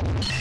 you